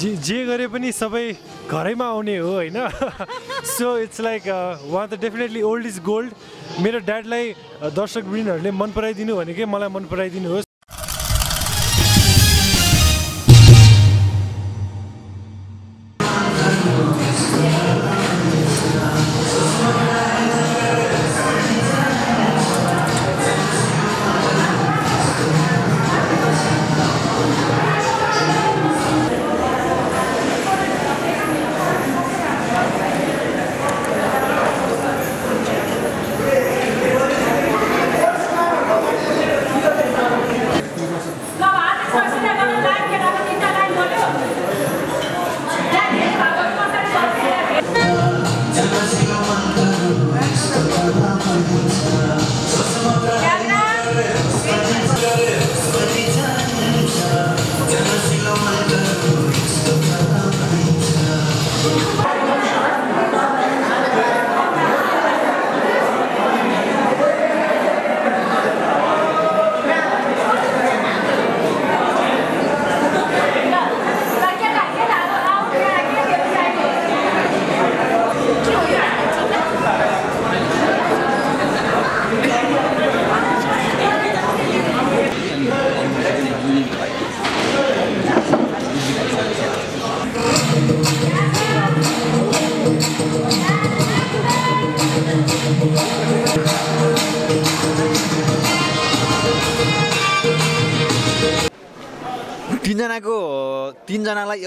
जे जे गरे पनि सबै घरैमा आउने हो होइन? सो इट्स लाइक उहाँ त डेफिनेटली ओल्ड इज गोल्ड मेरो ड्याडलाई दर्शकवृन्दहरूले मन पराइदिनु भनेकै मलाई मन पराइदिनु होस्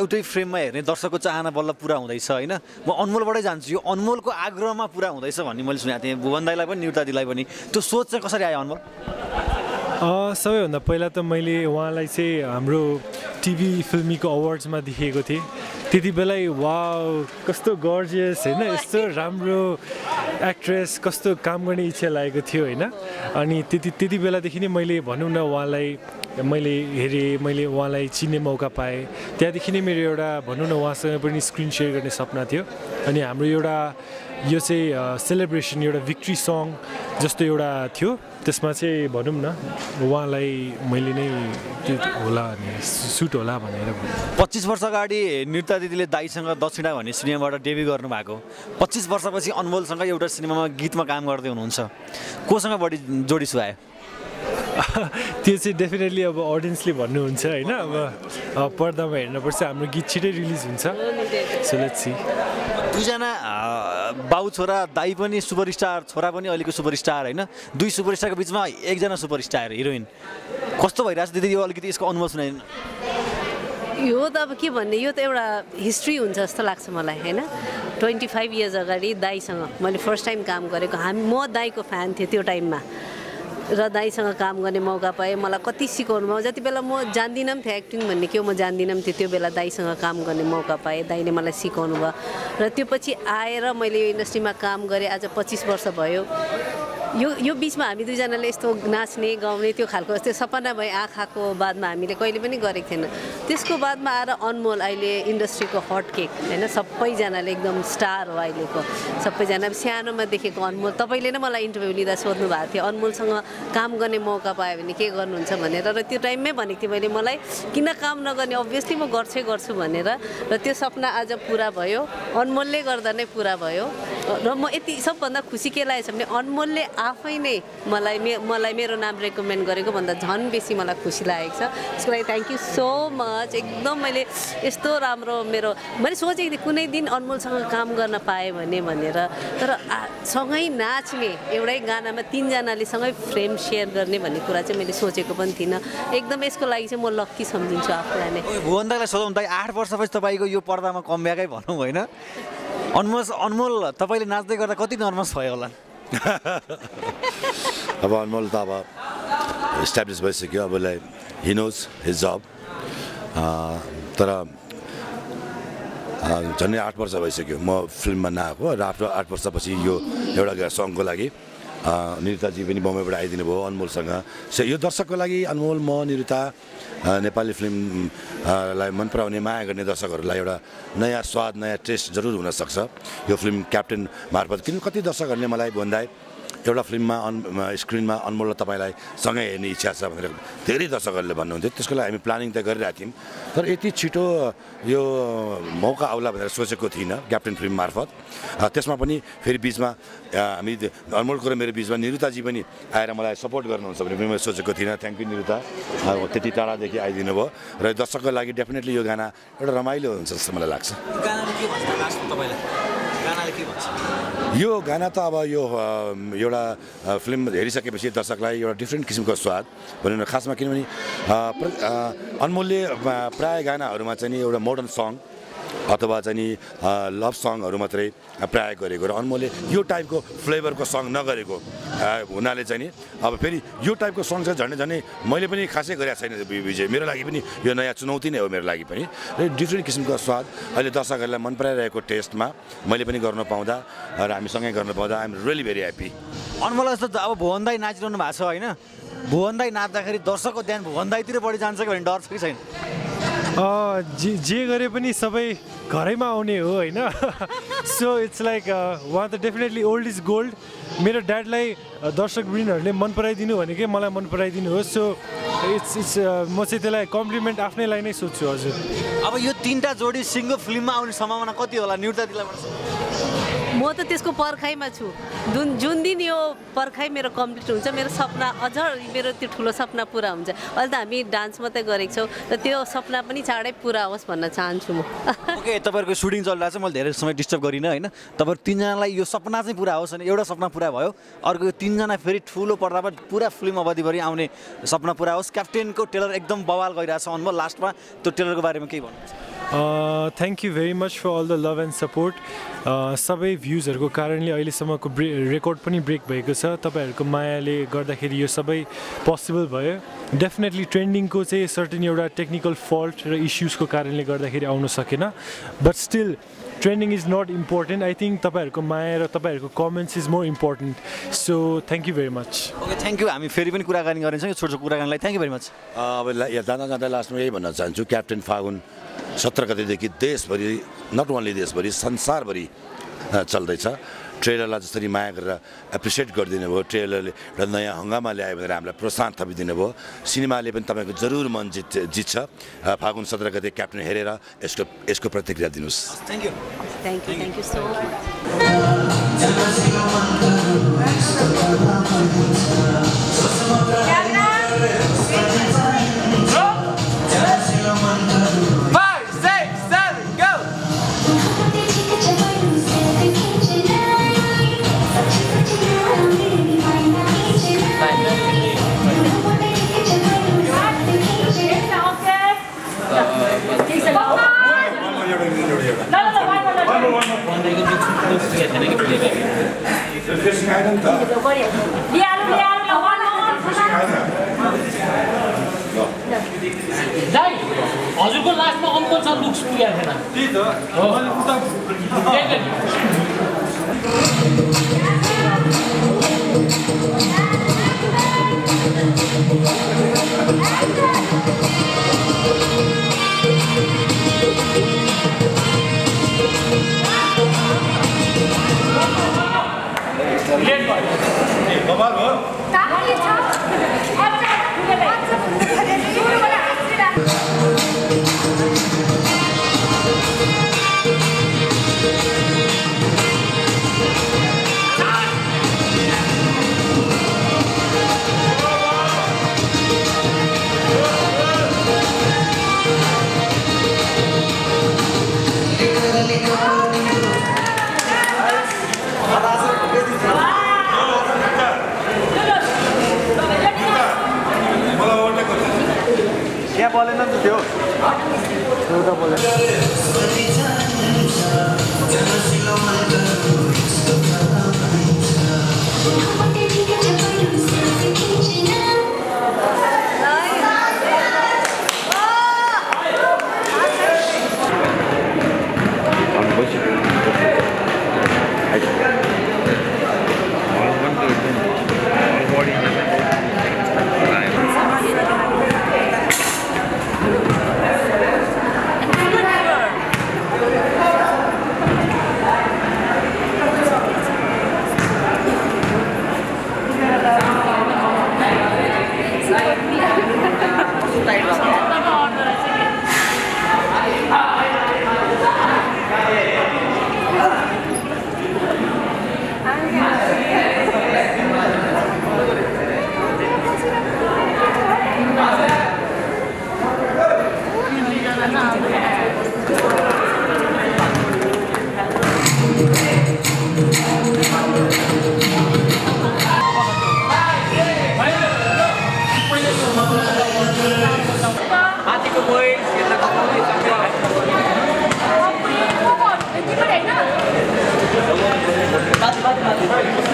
एउटै फ्रेममा हेर्ने दर्शकको चाहना बल्ल पुरा हुँदैछ होइन? म अनमोलबाटै जान्छु। यो अनमोलको आग्रहमा पुरा हुँदैछ भन्ने मैले सुनेको थिएँ। भुवन दाईलाई पनि निरुता दिदीलाई पनि। त्यो सोच चाहिँ कसरी आयो अनमोल? अ, सबैभन्दा पहिला त मैले उहाँलाई चाहिँ हाम्रो टिभी फिल्मीको अवार्ड्समा देखेको थिएँ। त्यति बेलै वा कस्तो गर्जियस होइन? यस्तो राम्रो एक्ट्रेस कस्तो काम गर्ने इच्छा लागेको थियो होइन? अनि त्यति त्यति बेलादेखि नै मैले भनौँ न उहाँलाई मैले हेरेँ मैले उहाँलाई चिन्ने मौका पाएँ। त्यहाँदेखि नै मेरो एउटा भनौँ न उहाँसँग पनि स्क्रिन सेयर गर्ने सपना थियो। अनि हाम्रो एउटा यो चाहिँ सेलिब्रेसन एउटा भिक्ट्री सङ जस्तो एउटा थियो। त्यसमा चाहिँ भनौँ न उहाँलाई मैले नै त्यो होला भने सुट होला भनेर भने पच्चिस वर्ष अगाडि निरुता दिदीले दाईसँग दक्षिणा भन्ने सिनेमाबाट डेब्यू गर्नुभएको। पच्चिस वर्षपछि अनमोलसँग एउटा सिनेमामा गीतमा काम गर्दै हुनुहुन्छ। कोसँग बढी जोडी सुहायो त्यो चाहिँ डेफिनेटली अब अडियन्सले भन्नुहुन्छ होइन अब अब पर्दामा हेर्नुपर्छ हाम्रो गीत छिटै रिलिज हुन्छ। सो लेट्स सी दुईजना बाउ छोरा दाई पनि सुपरस्टार छोरा पनि अहिलेको सुपरस्टार होइन। दुई सुपरस्टारको बिचमा एकजना सुपरस्टार हिरोइन। कस्तो भइरहेको छ दिदी यो अलिकति यसको अनुभव सुनाइदिनु। यो त अब के भन्ने यो त एउटा हिस्ट्री हुन्छ जस्तो लाग्छ मलाई होइन? ट्वेन्टी फाइभ इयर्स अगाडि दाईसँग मैले फर्स्ट टाइम काम गरेको। हामी म दाईको फ्यान थिएँ त्यो टाइममा। र दाईसँग काम गर्ने मौका पाएँ। मलाई कति सिकाउनु भयो। जति बेला म जान्दिनँ पनि थिएँ एक्टिङ भन्ने के हो म जान्दिनँ पनि थिएँ त्यो बेला दाईसँग काम गर्ने मौका पाएँ। दाईले मलाई सिकाउनु भयो। र त्यो पछि आएर मैले यो इन्डस्ट्रीमा काम गरेँ। आज पच्चिस वर्ष भयो। यो यो बिचमा हामी दुईजनाले यस्तो नाच्ने गाउने त्यो खालको त्यो सपना भए आँखाको बादमा हामीले कहिले पनि गरेको थिएन। त्यसको बादमा आएर अनमोल अहिले इन्डस्ट्रीको हट केक होइन? सबैजनाले एकदम स्टार हो अहिलेको। सबैजना सानोमा देखेको अनमोल। तपाईँले नै मलाई इन्टरभ्यू लिँदा सोध्नु भएको थियो अनमोलसँग काम गर्ने मौका पायो भने के गर्नुहुन्छ भनेर र त्यो टाइममै भनेको थिएँ मैले मलाई किन काम नगर्ने? अभियसली म गर्छै गर्छु भनेर। र त्यो सपना आज पुरा भयो। अनमोलले गर्दा नै पुरा भयो। र म यति सबभन्दा खुसी के लागेको छ भने अनमोलले आफै नै मलाई मे मलाई मेरो नाम रेकमेन्ड गरेको भन्दा झन् बेसी मलाई खुसी लागेको छ। त्यसको लागि थ्याङ्क यू सो मच एकदम मैले यस्तो राम्रो मेरो मैले सोचेको थिएँ कुनै दिन अनमोलसँग काम गर्न पाएँ भने भनेर। तर सँगै नाच्ने एउटै गानामा तिनजनाले सँगै फ्रेम सेयर गर्ने भन्ने कुरा चाहिँ मैले सोचेको पनि थिइनँ। एकदम यसको लागि चाहिँ म लक्की सम्झिन्छु आफूलाई नै। भुवन दाईलाई सोधौँ दाई आठ वर्षपछि तपाईँको यो पर्दामा कमब्याकै भनौँ होइन? अनमोल अनमोल तपाईँले नाच्दै गर्दा कति नर्भस भयो होला? अब अनमोल त अब इस्टाब्लिस भइसक्यो अब उसलाई हि नोज हिज जब तर झन्डै आठ वर्ष भइसक्यो म फिल्ममा नआएको र आठ आठ वर्षपछि यो एउटा सङको लागि निरुताजी पनि बम्बईबाट आइदिनु भयो अनमोलसँग। सो यो दर्शकको लागि अनमोल म निरुता नेपाली फिल्म अ, लाई मन पराउने माया गर्ने दर्शकहरूलाई एउटा नयाँ स्वाद नयाँ टेस्ट जरुर हुनसक्छ। यो फिल्म क्याप्टेन मार्फत। किन कति दर्शकहरूले मलाई भन्दा एउटा फिल्ममा अन स्क्रिनमा अनमोल तपाईँलाई सँगै हेर्ने इच्छा छ भनेर धेरै दर्शकहरूले भन्नुहुन्थ्यो त्यसको लागि हामी प्लानिङ त गरिरहेको थियौँ। तर यति छिटो यो मौका आउला भनेर सोचेको थिइनँ क्याप्टेन फिल्म मार्फत। त्यसमा पनि फेरि बिचमा हामी अनमोलको र मेरो बिचमा निरुताजी पनि आएर मलाई सपोर्ट गर्नुहुन्छ भने पनि मैले सोचेको थिइनँ। Thank you Niruta. त्यति टाढादेखि आइदिनु भयो। र दर्शकको लागि डेफिनेटली यो गाना एउटा रमाइलो हुन्छ जस्तो मलाई लाग्छ गानाले के भन्छ लास्टमा तपाईँलाई गानाले के भन्छ यो गाना त अब यो एउटा फिल्म हेरिसकेपछि दर्शकलाई एउटा डिफ्रेन्ट किसिमको स्वाद भनौँ न खासमा किनभने अ, प्र- अ, अनमोलले अ, प्राय गानाहरूमा चाहिँ एउटा मोडर्न सङ अथवा चाहिँ नि लभ सङहरू मात्रै प्राय गरेको र अनमोलले यो टाइपको फ्लेभरको सङ नगरेको हुनाले चाहिँ नि अब फेरि यो टाइपको सङ चाहिँ झन्डै झन्डै मैले पनि खासै गरेको छैन विजय मेरो लागि पनि यो नयाँ चुनौती नै हो मेरो लागि पनि। र डिफ्रेन्ट किसिमको स्वाद अहिले दर्शकहरूलाई मन पराइरहेको टेस्टमा मैले पनि गर्न पाउँदा र हामीसँगै गर्न पाउँदा I'm really very happy Anmol जस्तो अब भुवन दाई नाचिरहनु भएको छ होइन। भुवन दाई नाच्दाखेरि दर्शकको ध्यान भुवन दाईतिर बढी जान्छ कि भन्ने डर छ कि छैन। जे जे गरे पनि सबै घरैमा आउने हो होइन? सो इट्स लाइक उहाँ त डेफिनेटली ओल्ड इज गोल्ड मेरो ड्याडलाई अ, दर्शकवृन्दहरूले मन पराइदिनु भनेकै मलाई मन पराइदिनु हो सो इट्स इट्स म चाहिँ त्यसलाई कम्प्लिमेन्ट आफ्नैलाई नै सोध्छु हजुर। अब यो तिनवटा जोडी सिङ्गो फिल्ममा आउने सम्भावना कति होला? दिलाबाट म त त्यसको पर्खाइमा छु। जुन जुन दिन यो पर्खाइ मेरो कम्प्लिट हुन्छ मेरो सपना अझ मेरो त्यो ठुलो सपना पुरा हुन्छ। अहिले त हामी डान्स मात्रै गरेको छौँ र त्यो सपना पनि चाँडै पुरा होस् भन्न चाहन्छु म। ओके तपाईँहरूको सुटिङ चलिरहेको छ मैले धेरै समय डिस्टर्ब गरिनँ होइन? तपाईँहरू तिनजनालाई यो सपना चाहिँ पुरा होस् अनि एउटा सपना पुरा भयो। अर्को यो तिनजना फेरि ठुलो पर्दामा पुरा फिल्म अवधिभरि आउने सपना पुरा होस्। क्याप्टेनको टेलर एकदम बवाल गरिरहेको छ अनुभव लास्टमा त्यो टेलरको बारेमा केही भन्नुहुन्छ thank you very much for all the love and support सबै भ्युजहरूको कारणले अहिलेसम्मको ब्रे रेकर्ड पनि ब्रेक भएको छ। तपाईँहरूको मायाले गर्दाखेरि यो सबै पोसिबल भयो। डेफिनेटली ट्रेन्डिङको चाहिँ सर्टेन एउटा टेक्निकल फल्ट र इस्युजको कारणले गर्दाखेरि आउन सकेन। But still trending is not important. I think तपाईँहरूको माया र तपाईँहरूको comments is more important so thank you very much okay thank you हामी फेरि पनि कुराकानी गरिन्छौँ। यो छोटो कुराकानीलाई थ्याङ्क यू भेरी मच अब जाँदा जाँदा लास्टमा यही भन्न चाहन्छु। क्याप्टेन फागुन सत्र गतेदेखि देशभरि नट ओन्ली देशभरि संसारभरि चल्दैछ। ट्रेलरलाई जसरी माया गरेर एप्रिसिएट गरिदिनु भयो ट्रेलरले एउटा नयाँ हङ्गामा ल्यायो भनेर हामीलाई प्रोत्साहन थपिदिनु भयो। सिनेमाले पनि तपाईँको जरुर मन जित जित्छ। फागुन सत्र गते क्याप्टेन हेरेर यसको यसको प्रतिक्रिया दिनुहोस्। Thank you thank you thank you so much लास्टमा अङ्कलसँग लुक्स पुगेको थिएन त्यही त त्यही त नि लेट भयो त्यहाँ बोलेन नि त त्यो Thank Bate, bate, bate.